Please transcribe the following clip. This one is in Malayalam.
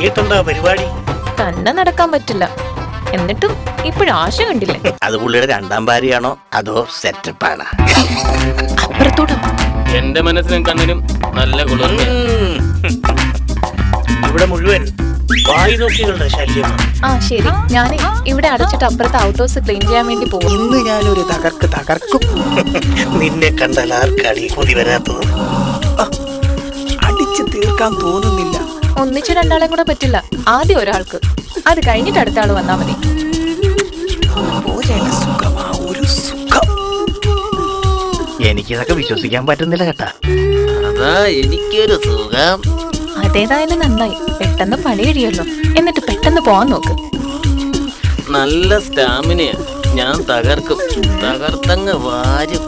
തുടങ്ങിയിട്ടുണ്ടോ പരിപാടി? തന്നെ നടക്കാൻ പറ്റില്ല. എന്നിട്ടും ഇപ്പോഴും ആശ കണ്ടില്ലേ? അത് പുള്ളിയുടെ രണ്ടാം ഭാര്യയാണോ? അതോ സെറ്റപ്പാണ്? അപ്പുറത്തോടെ എന്റെ മനസ്സിനും കണ്ണിനും നല്ല കുളിർമ ഇവിടെ മുഴുവൻ വായുനോക്കികളുടെ ശല്യമാണ്. ആ ശരി. ഞാൻ ഇവിടെ അടച്ചിട്ട് അപ്പുറത്തെ ഔട്ട് ഹൗസ് ക്ലീൻ ചെയ്യാൻ വേണ്ടി പോകും ഇന്ന് ഞാനൊരു തകർക്ക് തകർക്കും. നിന്നെ കണ്ടാൽ ആർക്കാടി കൊതി വരാത്തത്? അടിച്ചു തീർക്കാൻ തോന്നുന്നില്ല. ഒന്നിച്ച് രണ്ടാളെ കൂടെ പറ്റില്ല. ആദ്യം ഒരാൾക്ക്. അത് കഴിഞ്ഞിട്ട് അടുത്ത ആൾ വന്നാ മതി. പോലെ സുഖമാ ഒരു സുഖം. എനിക്കിതൊക്കെ വിശ്വസിക്കാൻ പറ്റുന്നില്ല കേട്ടാ. അതാ എനിക്കൊരു സുഖം. അതേതായാലും നന്നായി. പെട്ടെന്ന് പണി കഴിയല്ലോ എന്നിട്ട് പെട്ടെന്ന് പോവാൻ നോക്ക്. നല്ല സ്റ്റാമിനയാ. ഞാൻ തകർക്കും. തകർത്തങ്ങ് വാരും.